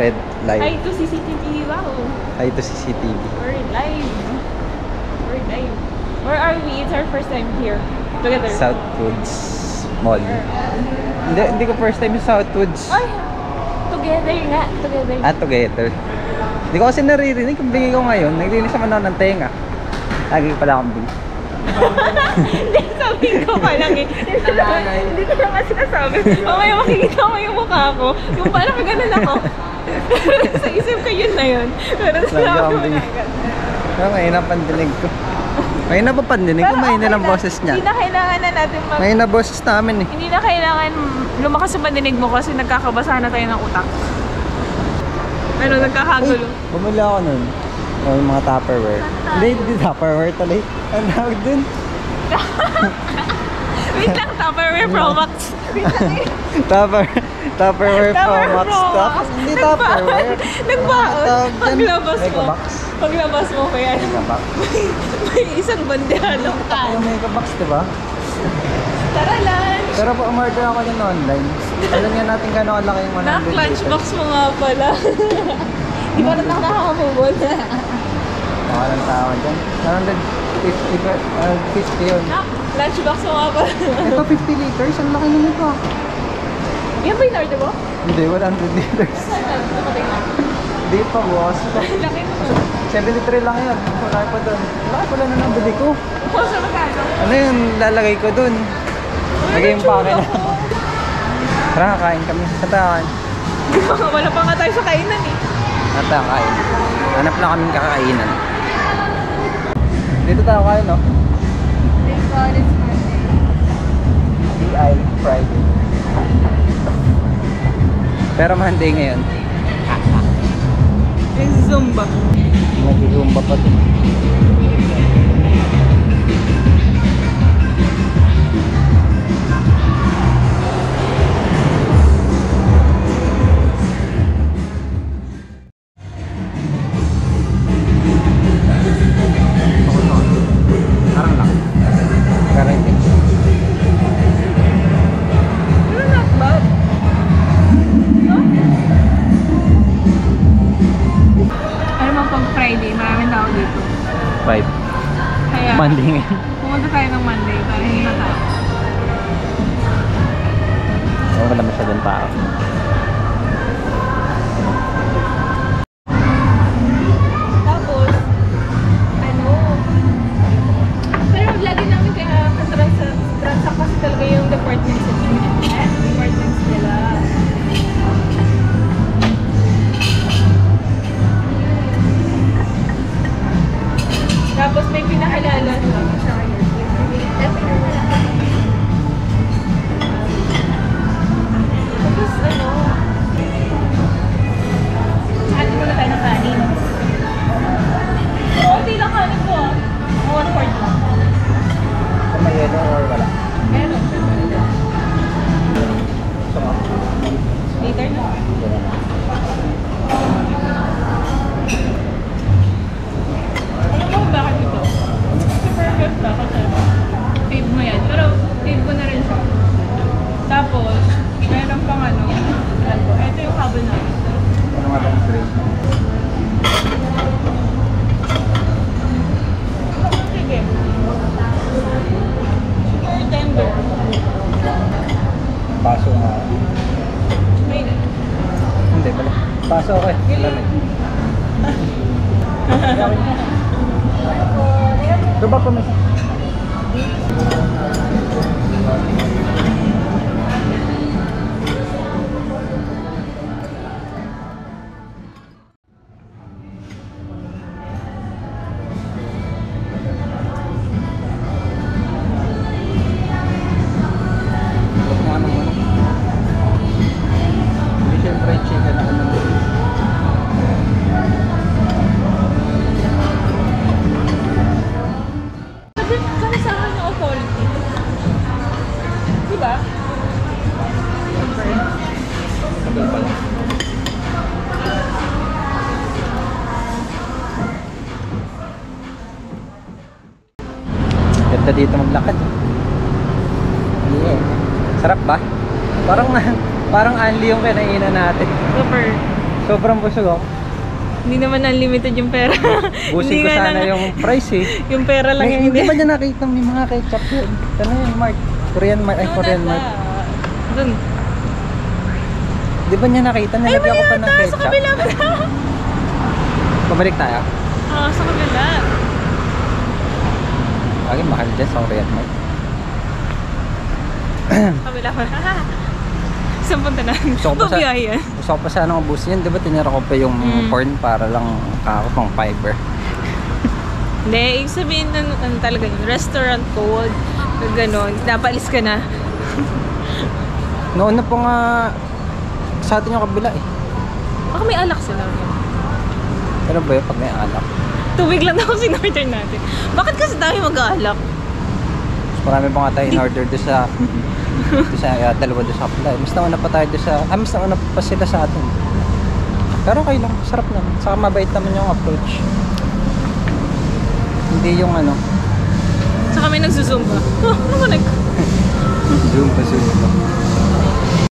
Red Hi live. to CCTV. Wow. Hi to CCTV. We're live. We're live. Where are we? It's our first time here. Together. Southwoods Mall. Hindi, hindi ko first time yung Southwoods. Ay! Together nga. Together. At together. Hindi ko kasi naririnig kung bigay ko ngayon. Naglinis naman ako ng tenga. Lagi pala akong bigay. Hindi, sabi ko pa lang eh. Hindi ko naman- sinasabi. Mamaya makikita mo yung mukha ko. Yung parang ganun ako. sa isip ko yun na yun. Pero sinabi mo na agad. Pero ngayon na pandinig ko. Ngayon na pa pandinig ko, may okay lang. boses niya. Hindi na kailangan na natin mag... Ngayon na boses namin eh. Hindi na kailangan lumakas yung pandinig mo kasi nagkakabasahan na tayo ng utak. Pero nagkakagulo. Bumili ako nun. O yung mga Tupperware. Hindi, hindi Tupperware tuloy. Ang tawag dun. Wait lang, Tupperware Pro Max. Wait lang eh. Tupper, Tupperware Pro Tupperware Max Pro stuff. Max. Hindi. Tupperware. Nagbaon. Paglabas mo. Paglabas mo kaya Mega box. may isang bandehanong ka. Yung mega box, di ba? Tara lunch! Pero po umorder ako yun online. Alam nga natin gano'ng kalaki yung 100 Nak, lunchbox mo nga pala. Di ba na nakakamubol? Baka lang tao dyan. 150 per, uh, 50 yun. Nak, lunchbox mo nga pala. Ito 50 liters, ang laki naman ito. ah. Yan ba yung order mo? Hindi, 100 liters. Hindi pa, pa. Laki mo. 73 lang yun. Wala pa doon. Wala pala na nabili ko. Sa magkano? Ano yun, lalagay ko doon. Lagay yung pake na. Tara, kain kami sa takan. Wala pa nga tayo sa kainan eh. Ata, kain. Hanap lang kaming kakainan. Dito tayo kain, no? Thank God it's Monday. DI Friday. Pero Monday ngayon. Yung Zumba. Nag-zumba pa din. 5. Kaya, Monday ngayon. Pumunta tayo ng Monday para hindi na tayo. Ewan ko na masyadong tao. Tapos, ano, pero lagi namin kaya kasarang sa, sa kasi talaga yung department Paso ako eh. Lamig. Ito ba pa may Diba? Sabi pala. Ganda dito maglakad. Yeah. Sarap ba? Parang parang anli yung kinainan natin. Super. Sobrang busog ako. Hindi naman unlimited yung pera. Hindi ko sana lang- yung price eh. Yung pera lang May, yung hindi ba niya nakita may mga ketchup yun? Ano yung Mark? Korean Mark, ay Korean Mark. Doon. Di ba niya nakita? Ay, Nilagyan ko pa ng mayata! Sa ketchup. kabila na! Pabalik tayo. Oo, sa kabila. Lagi mahal dyan sa Korean Mark. Sa kabila na. Saan punta na? Gusto ko pa sa- yan. Gusto ko pa sana ubusin yun. Di ba tinira ko pa yung Mm. corn para lang kako pang fiber. Hindi, ibig sabihin na ano talaga yun. Restaurant code. Ganon. Napalis ka na. Noon na po nga sa atin yung kabila eh. Baka may alak sila. Ano ba yun pag may alak? Tubig lang ako sinorder natin. Bakit kasi tayo mag-aalak? Mas marami pa nga tayo in order doon sa doon sa uh, dalawa doon sa kabila. eh. Mas nauna pa tayo doon sa ah, mas nauna pa sila sa atin. Pero okay lang, sarap naman. Saka mabait naman yung approach. Hindi yung ano, Saka may nagsusumba. Oh, ano ba nag... pa zoom.